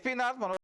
S P north Manoj